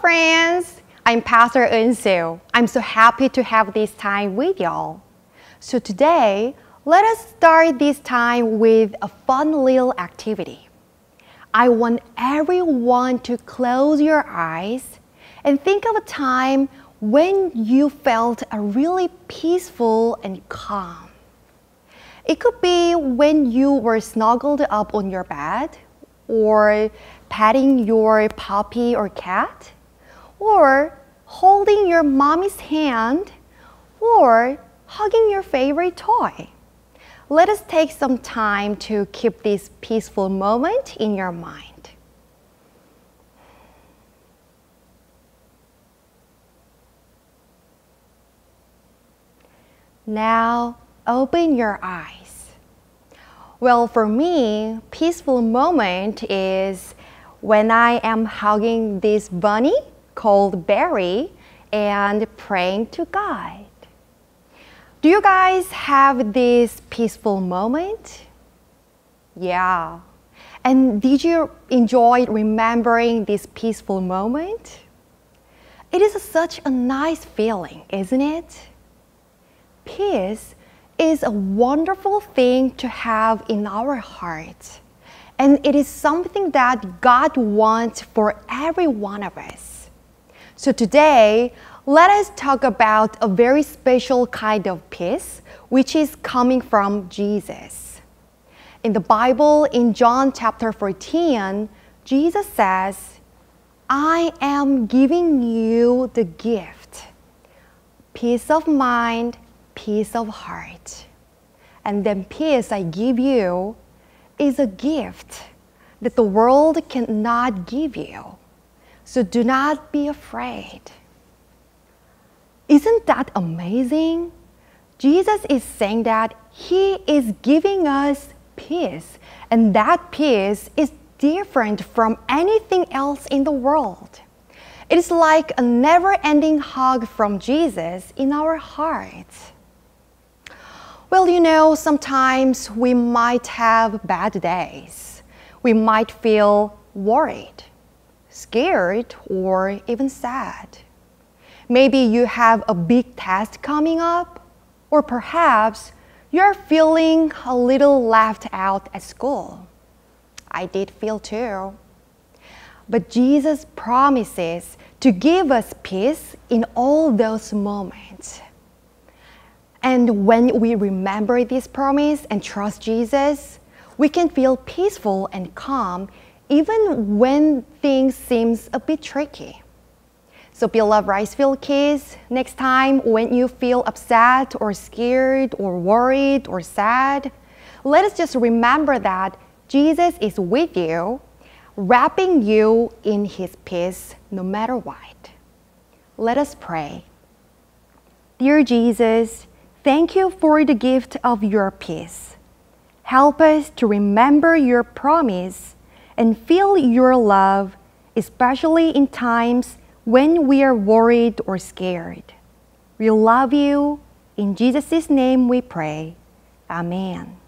friends. I'm Pastor Eunsu. I'm so happy to have this time with y'all. So today, let us start this time with a fun little activity. I want everyone to close your eyes and think of a time when you felt a really peaceful and calm. It could be when you were snuggled up on your bed, or patting your puppy or cat, or holding your mommy's hand, or hugging your favorite toy. Let us take some time to keep this peaceful moment in your mind. Now open your eyes. Well, for me, peaceful moment is when I am hugging this bunny called Barry and praying to God. Do you guys have this peaceful moment? Yeah. And did you enjoy remembering this peaceful moment? It is such a nice feeling, isn't it? peace is a wonderful thing to have in our hearts. And it is something that God wants for every one of us. So today, let us talk about a very special kind of peace, which is coming from Jesus. In the Bible, in John chapter 14, Jesus says, I am giving you the gift, peace of mind peace of heart. And then peace I give you is a gift that the world cannot give you. So do not be afraid. Isn't that amazing? Jesus is saying that He is giving us peace, and that peace is different from anything else in the world. It is like a never ending hug from Jesus in our hearts. Well, you know, sometimes we might have bad days. We might feel worried, scared, or even sad. Maybe you have a big test coming up, or perhaps you're feeling a little left out at school. I did feel too. But Jesus promises to give us peace in all those moments. And when we remember this promise and trust Jesus, we can feel peaceful and calm even when things seems a bit tricky. So beloved Wrightsville kids, next time when you feel upset or scared or worried or sad, let us just remember that Jesus is with you, wrapping you in his peace no matter what. Let us pray. Dear Jesus, Thank you for the gift of your peace. Help us to remember your promise and feel your love, especially in times when we are worried or scared. We love you. In Jesus' name we pray. Amen.